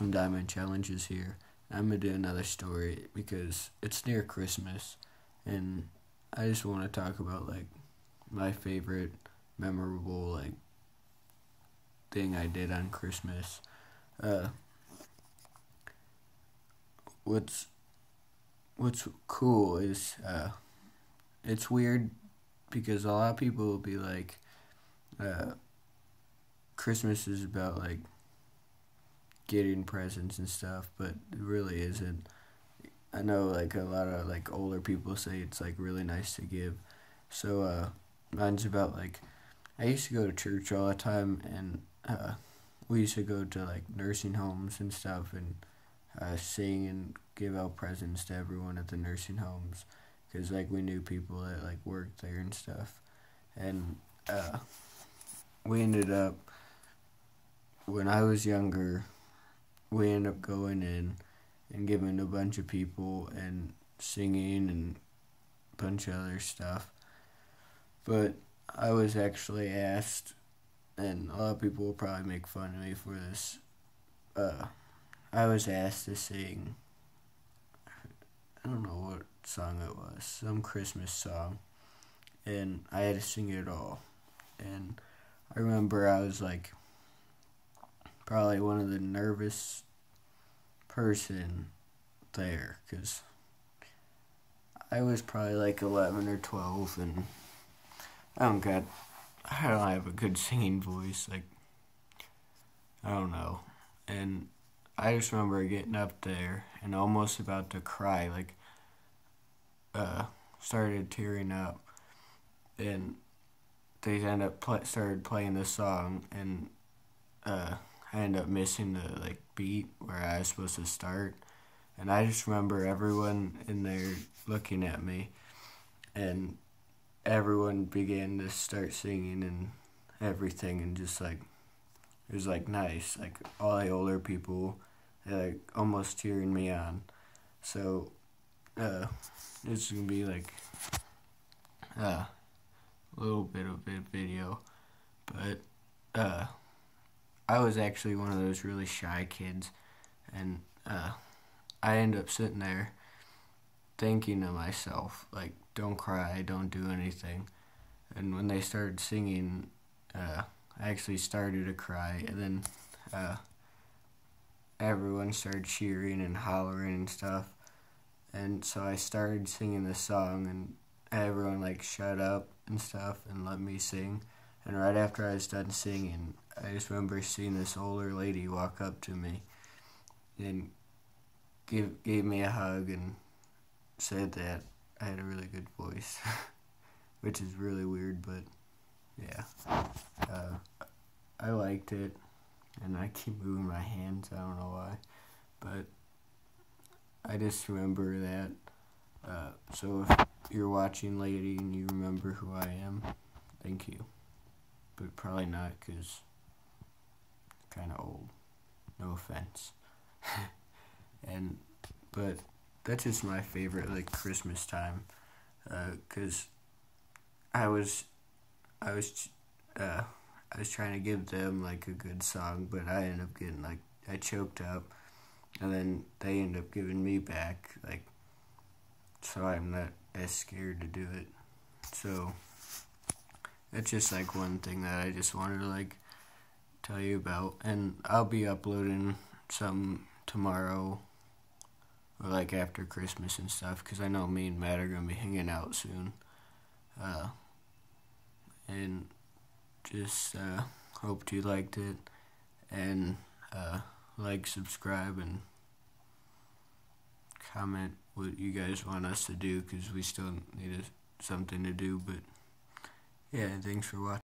some diamond challenges here. I'm gonna do another story because it's near Christmas, and I just want to talk about like my favorite memorable like thing I did on Christmas. Uh, what's what's cool is uh, it's weird because a lot of people will be like, uh, Christmas is about like getting presents and stuff, but it really isn't. I know like a lot of like older people say it's like really nice to give. So uh mine's about like I used to go to church all the time and uh we used to go to like nursing homes and stuff and uh sing and give out presents to everyone at the nursing homes cuz like we knew people that like worked there and stuff. And uh we ended up when I was younger we end up going in and giving a bunch of people and singing and a bunch of other stuff. But I was actually asked, and a lot of people will probably make fun of me for this. Uh, I was asked to sing. I don't know what song it was, some Christmas song, and I had to sing it all. And I remember I was like probably one of the nervous person there because I was probably like 11 or 12 and I don't get I don't have a good singing voice like I don't know. And I just remember getting up there and almost about to cry like uh started tearing up. And they end up pl- started playing the song and uh I ended up missing the like beat where I was supposed to start, and I just remember everyone in there looking at me, and everyone began to start singing and everything, and just like it was like nice, like all the older people, like almost cheering me on, so uh, is gonna be like uh, a little bit of a video, but uh. I was actually one of those really shy kids, and uh, I ended up sitting there thinking to myself, like, don't cry, don't do anything. And when they started singing, uh, I actually started to cry, and then uh, everyone started cheering and hollering and stuff. And so I started singing the song, and everyone like shut up and stuff and let me sing. And right after I was done singing, I just remember seeing this older lady walk up to me and give gave me a hug and said that I had a really good voice, which is really weird, but yeah, uh, I liked it, and I keep moving my hands. I don't know why, but I just remember that. Uh, so if you're watching, lady, and you remember who I am, thank you, but probably not because kind of old. No offense. and but that's just my favorite like Christmas time, because uh, I was I was uh, I was trying to give them like a good song, but I ended up getting like I choked up, and then they ended up giving me back like, so I'm not as scared to do it. So that's just like one thing that I just wanted to like tell you about. And I'll be uploading some tomorrow or like after Christmas and stuff because I know me and Matt are going to be hanging out soon. Uh, and just uh, hoped you liked it and uh, like, subscribe, and comment what you guys want us to do because we still need a, something to do. But yeah, thanks for watching.